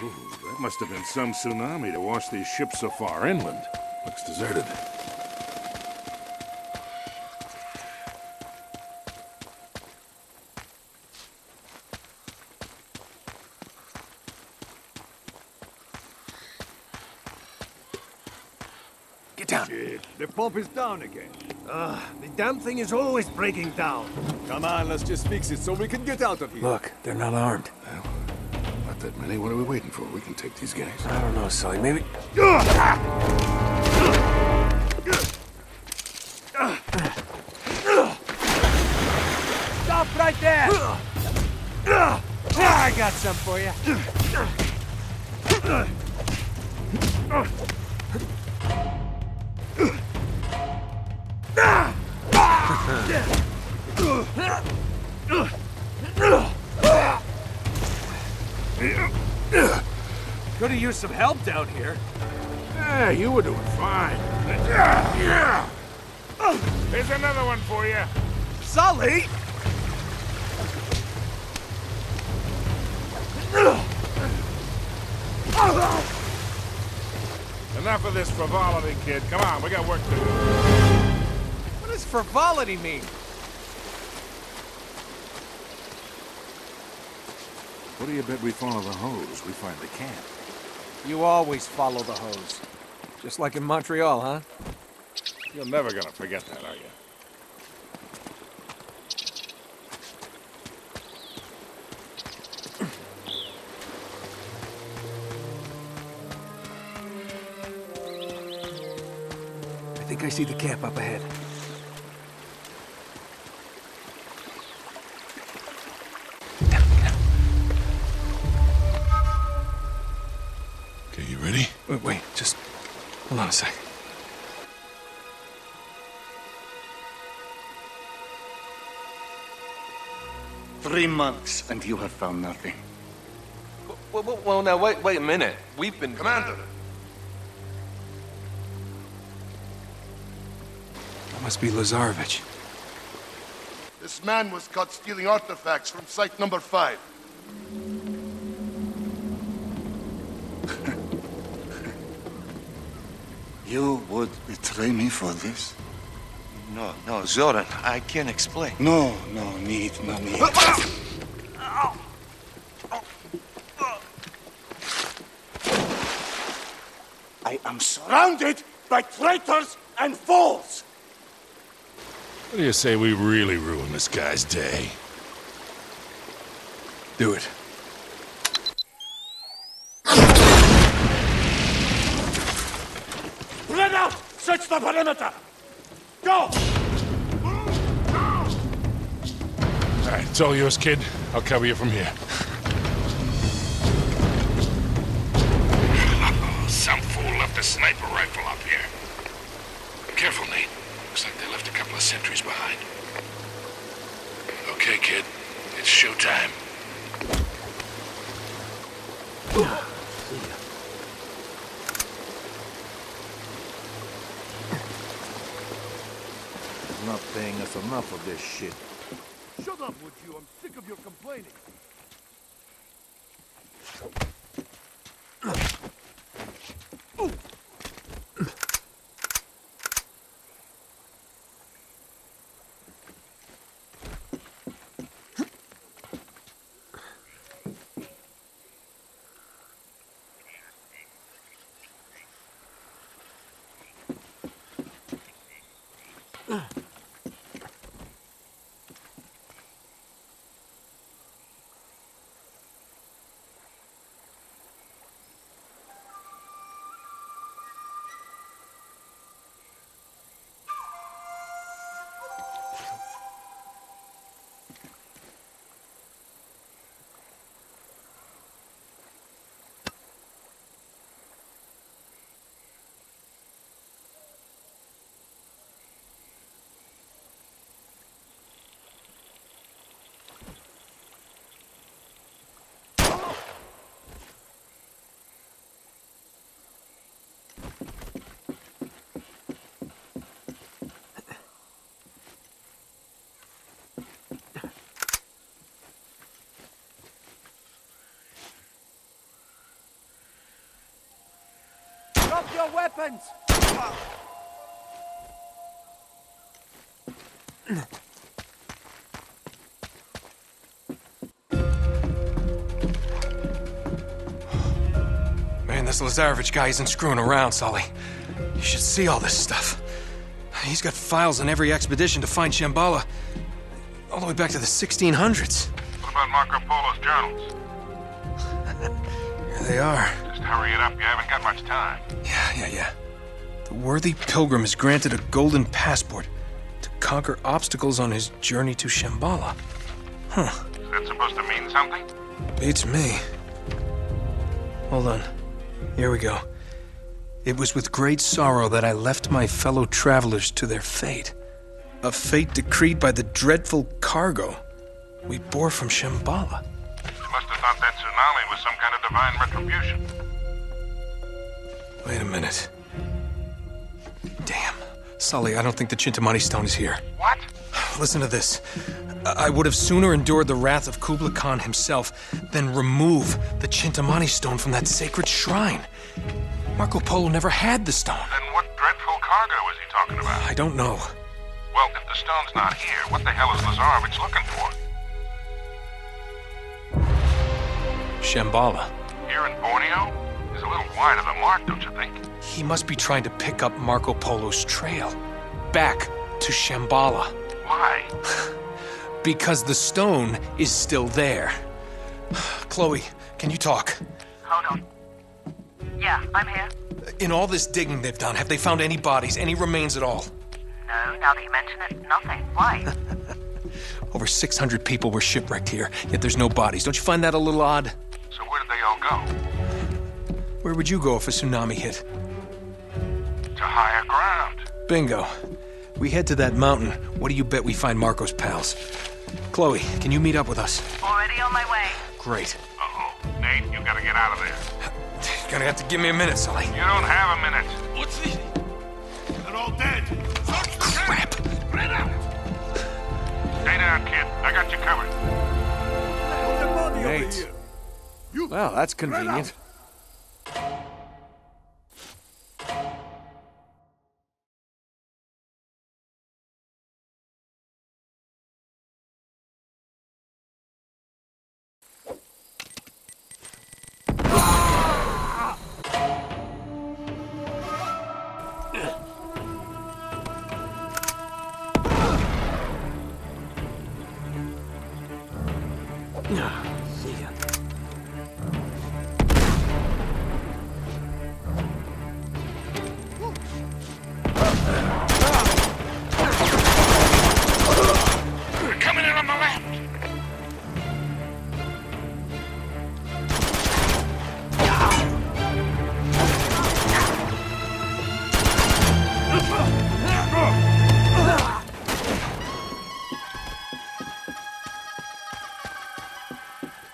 Ooh, that must have been some tsunami to wash these ships so far inland. Looks deserted. Get down. Shit, the pump is down again. Ugh, the damn thing is always breaking down. Come on, let's just fix it so we can get out of here. Look, they're not armed. Not that many. What are we waiting for? We can take these guys. I don't know, Sully. Maybe. Stop right there! I got some for you. Could have used some help down here. Yeah, you were doing fine. Yeah. Here's another one for you. Sully! Enough of this frivolity, kid. Come on, we got work to do. What does frivolity mean? What do you bet we follow the hose? We find the camp. You always follow the hose. Just like in Montreal, huh? You're never gonna forget that, are you? I think I see the camp up ahead. Ready? Wait, wait, just hold on a sec. Three months, and you have found nothing. Well, well, well, now, wait, wait a minute. We've been... Commander! That must be Lazarevich. This man was caught stealing artifacts from site number five. You would betray me for this? No, no, Zoran, I can't explain. No, no need, no need. I am surrounded by traitors and fools! What do you say we really ruin this guy's day? Do it. Spread out! Search the perimeter! Go! All right, it's all yours, kid. I'll cover you from here. Some fool left a sniper rifle up here. Careful, Nate. Looks like they left a couple of sentries behind. Okay, kid. It's showtime. Enough of this shit. Shut up, would you? I'm sick of your complaining. Your weapons! Man, this Lazarevich guy isn't screwing around, Sully. You should see all this stuff. He's got files on every expedition to find Shambhala. All the way back to the 1600s. What about Marco Polo's journals? Here they are. Just hurry it up. You haven't got much time. Yeah, yeah, yeah. The worthy pilgrim is granted a golden passport to conquer obstacles on his journey to Shambhala. Huh. Is that supposed to mean something? Beats me. Hold on. Here we go. It was with great sorrow that I left my fellow travelers to their fate. A fate decreed by the dreadful cargo we bore from Shambhala. Must have thought that tsunami was some kind of divine retribution. Wait a minute. Damn. Sully, I don't think the Chintamani stone is here. What? Listen to this. I I would have sooner endured the wrath of Kublai Khan himself than remove the Chintamani stone from that sacred shrine. Marco Polo never had the stone. Then what dreadful cargo is he talking about? I don't know. Well, if the stone's not here, what the hell is Lazarevich looking for? Shambhala. Here in Borneo? He's a little wide of the mark, don't you think? He must be trying to pick up Marco Polo's trail. Back to Shambhala. Why? Because the stone is still there. Chloe, can you talk? Hold on. Yeah, I'm here. In all this digging they've done, have they found any bodies, any remains at all? No, now that you mention it, nothing. Why? Over 600 people were shipwrecked here, yet there's no bodies. Don't you find that a little odd? Go? Where would you go if a tsunami hit? To higher ground. Bingo. We head to that mountain. What do you bet we find Marco's pals? Chloe, can you meet up with us? Already on my way. Great. Uh-oh. Nate, you gotta get out of there. You're gonna have to give me a minute, Sully. You don't have a minute. What's this? They're all dead. Crap! Spread out. Stay down, kid. I got you covered. There's a body over Nate. Well, that's convenient. They're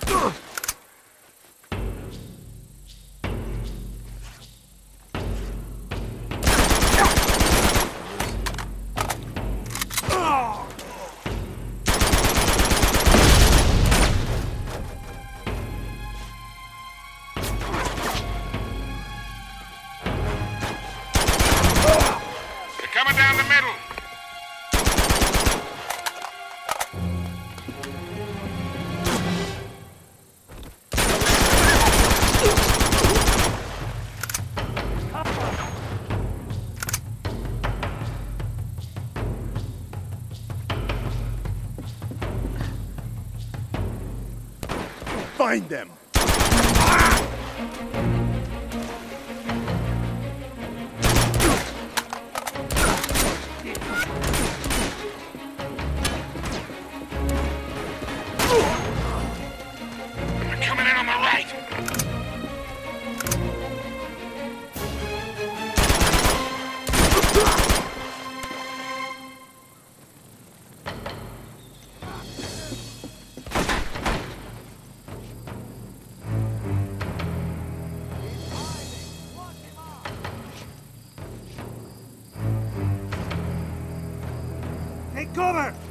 They're find them! Cover!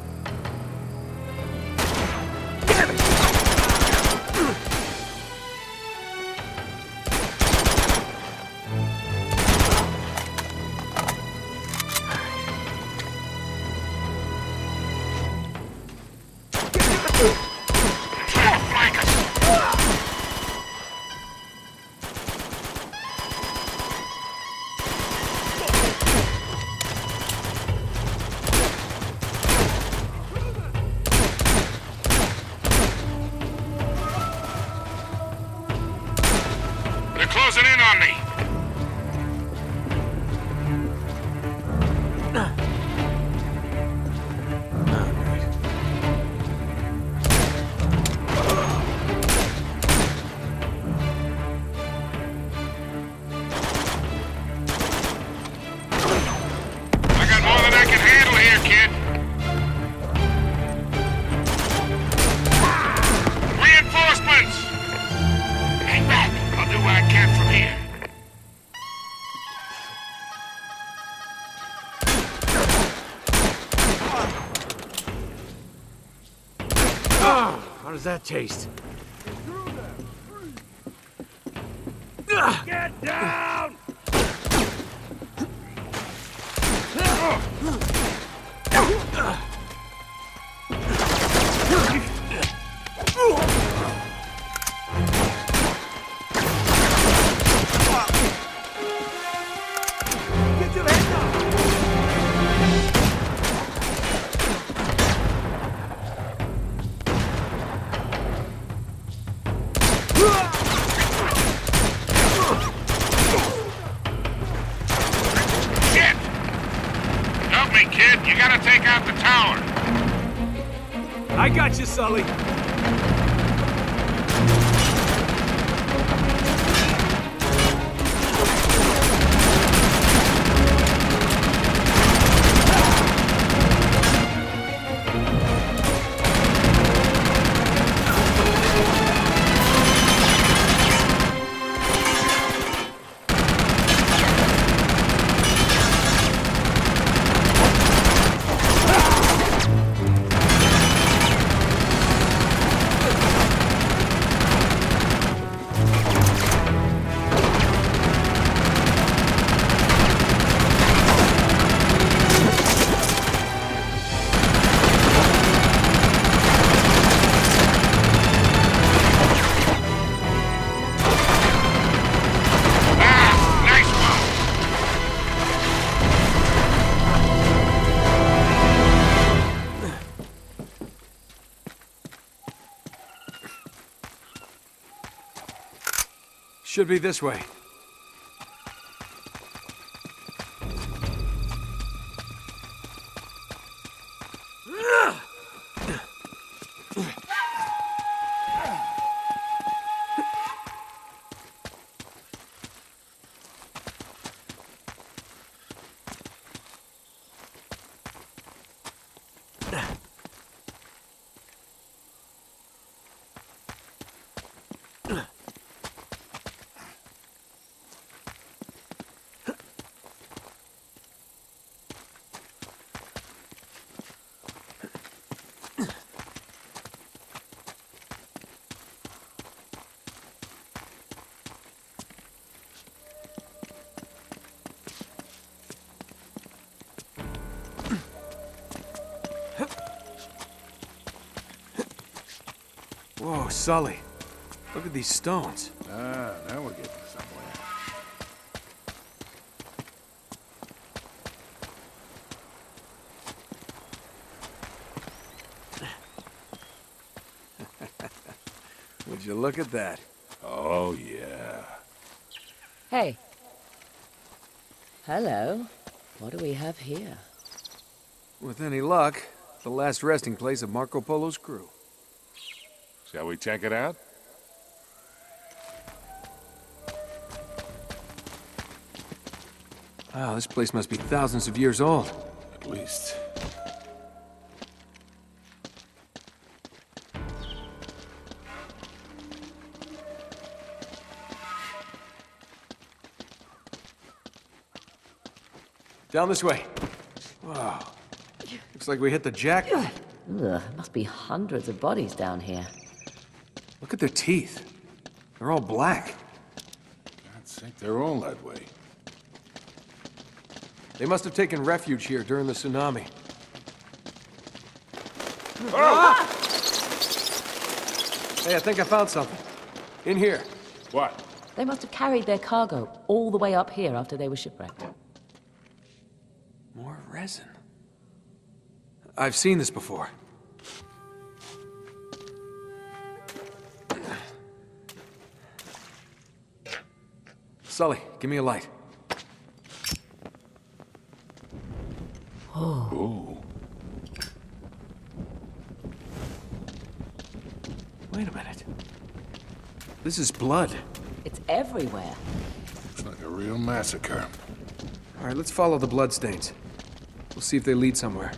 That taste? Get down! I got you, Sully. Should be this way. Whoa, Sully. Look at these stones. Ah, now we're getting somewhere. Would you look at that? Oh, yeah. Hey. Hello. What do we have here? With any luck, the last resting place of Marco Polo's crew. Shall we check it out? Wow, this place must be thousands of years old. At least. Down this way. Wow. Looks like we hit the jackpot. Ugh, must be hundreds of bodies down here. Look at their teeth. They're all black. God's sake, they're all that way. They must have taken refuge here during the tsunami. Ah! Hey, I think I found something. In here. What? They must have carried their cargo all the way up here after they were shipwrecked. More resin. I've seen this before. Sully, give me a light. Oh. Ooh. Wait a minute. This is blood. It's everywhere. Looks like a real massacre. All right, let's follow the bloodstains. We'll see if they lead somewhere.